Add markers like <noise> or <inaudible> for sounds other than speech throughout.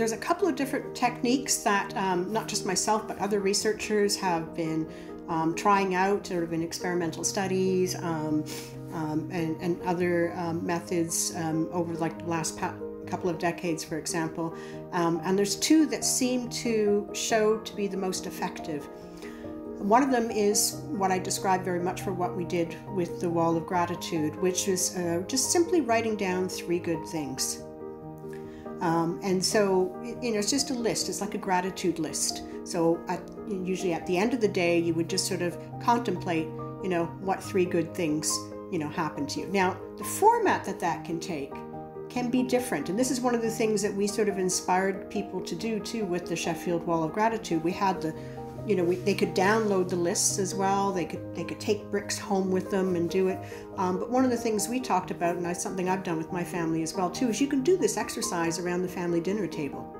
there's a couple of different techniques that um, not just myself but other researchers have been um, trying out sort of in experimental studies um, um and, and, other um, methods um, over like the last couple of decades, for example. and there's two that seem to show to be the most effective. One of them is what I described very much for what we did with the Wall of Gratitude, which is uh, just simply writing down three good things. Um, and so, you know, it's just a list. It's like a gratitude list. So, at, usually at the end of the day, you would just sort of contemplate, you know, what three good things, you know, happened to you. Now, the format that that can take can be different. And this is one of the things that we sort of inspired people to do too with the Sheffield Wall of Gratitude. We had the you know, we, they could download the lists as well. They could they could take bricks home with them and do it. Um, but one of the things we talked about, and it's something I've done with my family as well too, is you can do this exercise around the family dinner table,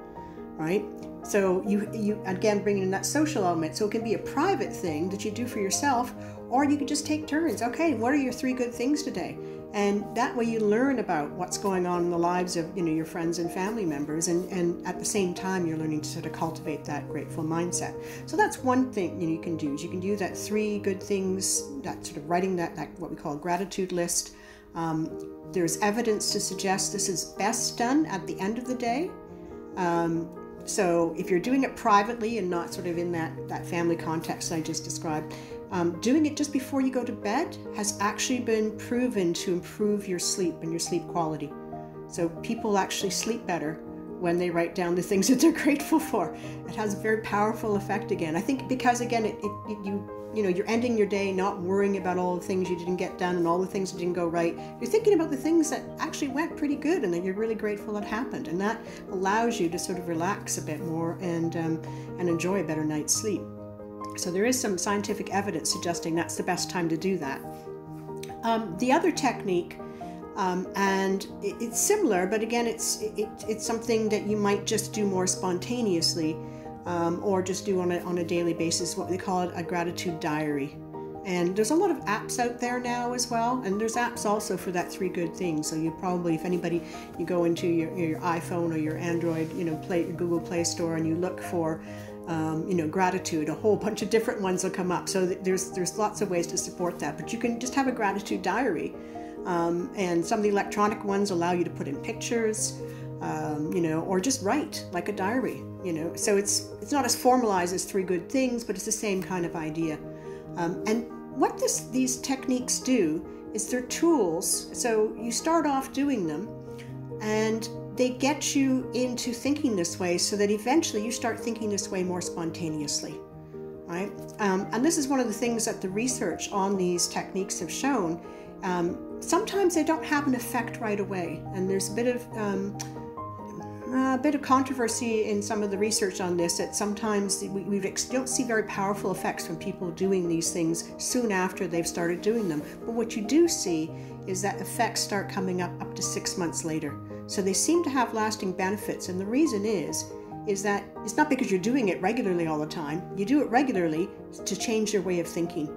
right? So you you again bring in that social element. So it can be a private thing that you do for yourself, or you could just take turns. Okay, what are your three good things today? And that way you learn about what's going on in the lives of you know your friends and family members and, and at the same time you're learning to sort of cultivate that grateful mindset. So that's one thing you, know, you can do is you can do that three good things that sort of writing that, that what we call gratitude list. Um, there's evidence to suggest this is best done at the end of the day. Um, so if you're doing it privately and not sort of in that, that family context I just described, um, doing it just before you go to bed has actually been proven to improve your sleep and your sleep quality. So people actually sleep better when they write down the things <laughs> that they're grateful for. It has a very powerful effect again. I think because again, it, it, it, you you know you're ending your day not worrying about all the things you didn't get done and all the things that didn't go right. You're thinking about the things that actually went pretty good and that you're really grateful that happened, and that allows you to sort of relax a bit more and um, and enjoy a better night's sleep. So there is some scientific evidence suggesting that's the best time to do that. Um, the other technique, um, and it, it's similar, but again, it's it, it's something that you might just do more spontaneously, um, or just do on a on a daily basis. What we call it a gratitude diary. And there's a lot of apps out there now as well, and there's apps also for that three good things. So you probably, if anybody, you go into your, your iPhone or your Android, you know, Play your Google Play Store, and you look for um, you know, gratitude, a whole bunch of different ones will come up. So there's there's lots of ways to support that. But you can just have a gratitude diary, um, and some of the electronic ones allow you to put in pictures, um, you know, or just write like a diary, you know. So it's it's not as formalized as three good things, but it's the same kind of idea. Um, and what this these techniques do is they're tools. So you start off doing them, they get you into thinking this way so that eventually you start thinking this way more spontaneously. Right? Um, and this is one of the things that the research on these techniques have shown. Um, sometimes they don't have an effect right away, and there's a bit of um, a bit of controversy in some of the research on this that sometimes we, we don't see very powerful effects from people doing these things soon after they've started doing them. But what you do see is that effects start coming up up to six months later. So they seem to have lasting benefits, and the reason is is that it's not because you're doing it regularly all the time. You do it regularly to change your way of thinking.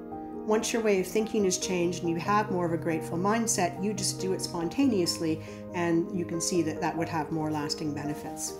Once your way of thinking is changed and you have more of a grateful mindset, you just do it spontaneously, and you can see that that would have more lasting benefits.